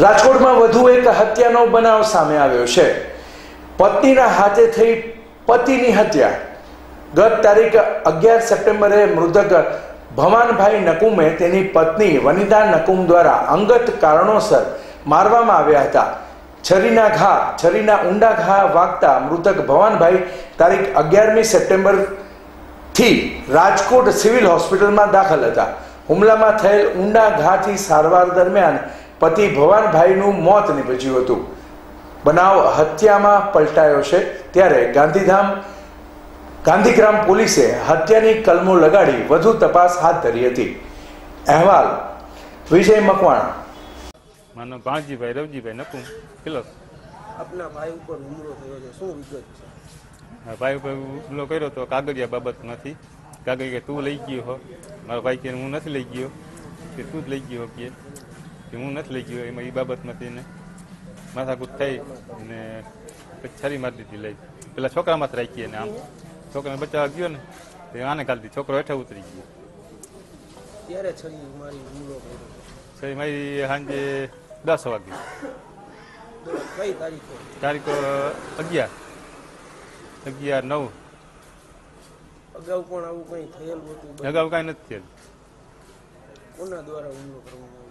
રાજકોટમાં વધુ એક હત્યાનો બનાવ સામે આવ્યો છે. પત્નીના હાથે થઈ પતિની હત્યા. ગત તારીખ અગિયાર સપ્ટેમ્બરે મૃતક ભવાનભાઈ નકુમે તેની પત્ની વનિતા નકુમ દ્વારા અંગત કારણોસર મારવામાં આવ્યા હતા. છરીના ઘા, છરીના ઊંડા ઘા વાગતા મૃતક ભવાનભાઈ તારીખ અગિયારમી સપ્ટેમ્બરથી રાજકોટ સિવિલ હોસ્પિટલમાં દાખલ હતા. હુમલામાં થયેલ ઊંડા ઘાથી સારવાર દરમિયાન પતિ ભવાનભાઈનું મોત નીપજ્યું હતું. બનાવ હત્યામાં પલટાયો છે. ત્યારે ગાંધીધામ ગાંધીગ્રામ પોલીસે હત્યાની કલમો લગાડી વધુ તપાસ હાથ ધરી હતી. અહેવાલ વિજય મકવાણા. માનો ભાણજીભાઈ રવજીભાઈ નકુમ કિલો આપના ભાઈ ઉપર હુમલો થયો છે. શું વિગત છે? મારા ભાઈ ઉપર હુમલો કર્યો તો કાગળિયા બાબત નથી. કાગળ કે તું લઈ ગયો હો. મારો ભાઈ કે હું નથી લઈ ગયો. કે તું જ લઈ ગયો કે? કે હું નથી લઈ ગયો એમાં એ બાબતમાંથી તેને માથાકૂટ થઈ અને પછી છરી મારી દીધી લઈ. પેલા છોકરામાં જ રાખીએ ને આમ. છોકરાને બચાવવા ગયો ને તે આને કાલથી છોકરો હેઠે ઉતરી ગયો. ત્યારે છરી મારી હુમલો કર્યો? છરી મારી સાંજે દસ વાગે. તારીખો કઈ તારીખે? તારીખ અગિયાર. અગિયાર નવ. અગાઉ પણ આવું કઈ થયેલું હતું? અગાઉ કાંઈ નથી થયેલું. કોના દ્વારા હુમલો કરવામાં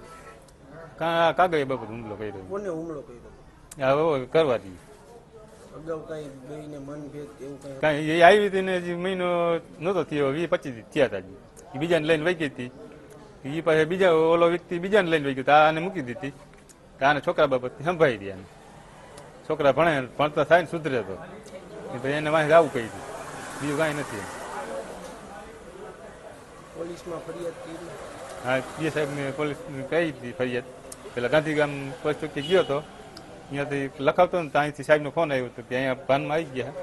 આવ્યો કા કાગળિયા બાબત હુમલો કર્યો? કોને હુમલો કર્યો? હવે કરવા દઈએ કઈ બેયને મનભેદ કે એવું કઈ કાંઈ એ આવી હતી ને હજી મહિનો નહોતો થયો વી પચીસ થયા હતા બીજાને લઈને વહી ગઈ હતી. એ પાસે બીજા ઓલો વ્યક્તિ બીજાને લઈને વહી ગયો આને મૂકી દીધી. આને છોકરા બાબત સંભાળી દે આને. છોકરા ભણે ભણતા થાય ને સુધરે તો. ભાઈ એને વાંહે આવું કહી દીધું બીજું કાંઈ નથી. પોલીસમાં ફરિયાદ કરી. હા પીએ સાહેબને પોલીસ કહી હતી ફરિયાદ. પેલા ગાંધીગામ પોલીસ ચોકી ગયો હતો. અહીંયાથી લખાવતો ને તો અહીંથી સાહેબનો ફોન આવ્યો હતો કે અહીંયા ભાનમાં આવી ગયા.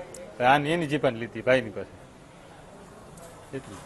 આની એની જીપાન લીધી, ભાઈની પાસે. એટલું.